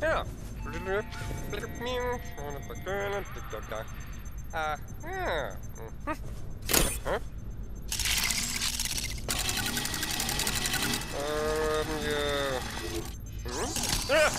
Ja. Uh, yeah. Huh? Um, yeah. Hmm? Ah!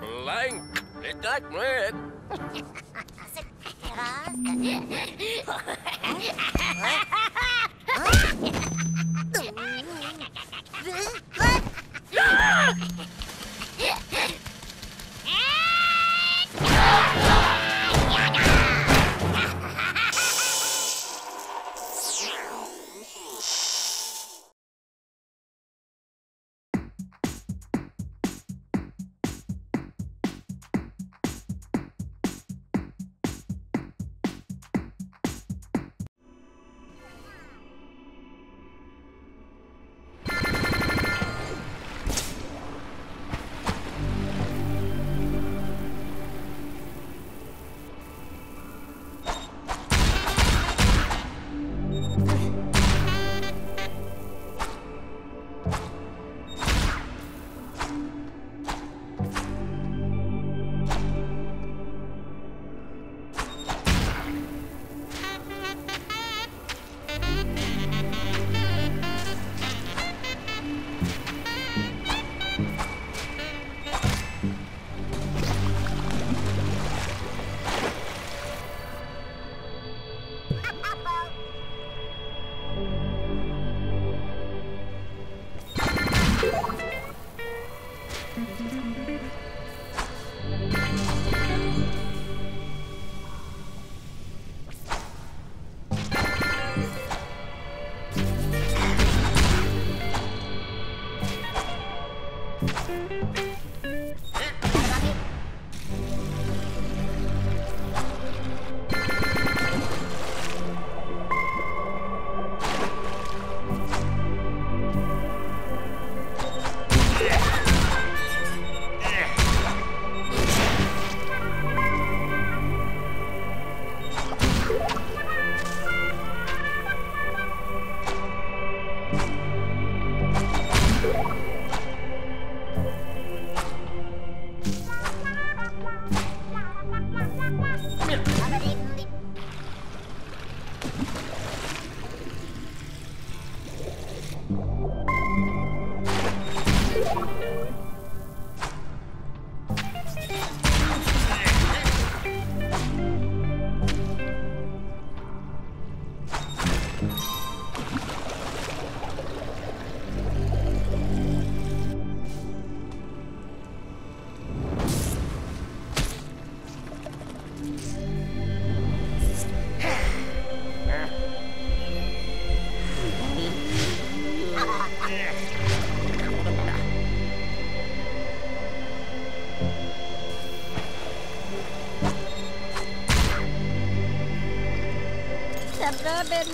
Gebiet. Lang. Der Tag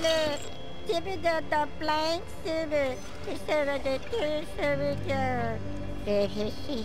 mit. Sababele, Tibida the blank silver, Sarah the two silver, the hissy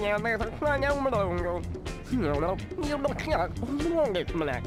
ale smolek nie zasłaniał mrągą. No, no, nie no, jak, mrągę smolek.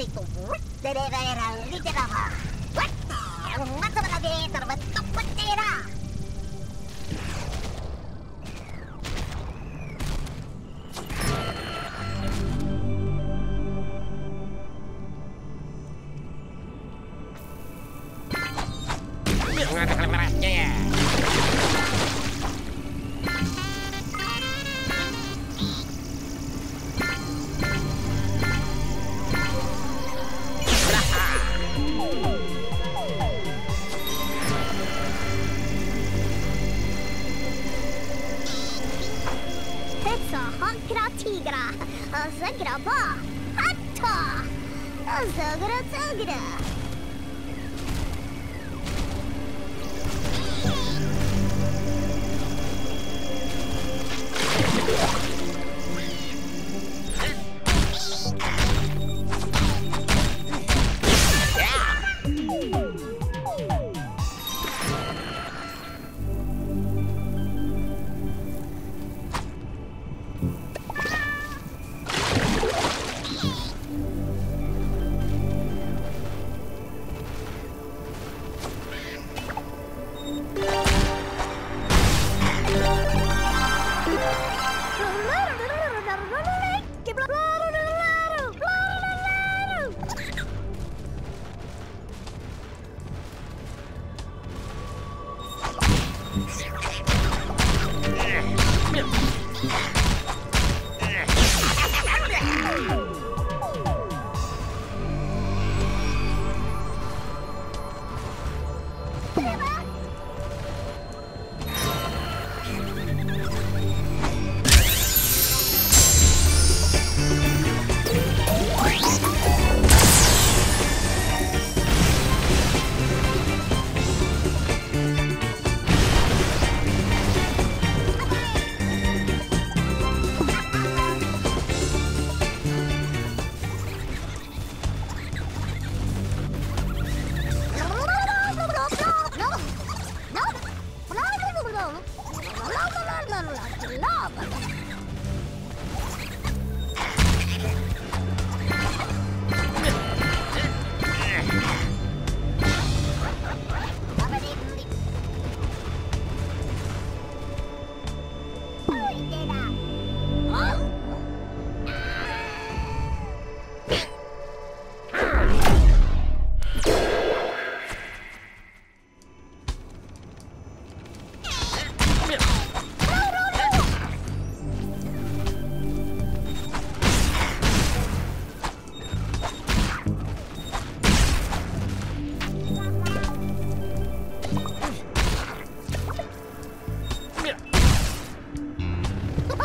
새끼 what? 내려가라, 리더라. 왔다. 맞춰봐라, 대처럼 똑바로 때라. Yeah.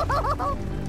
Oh,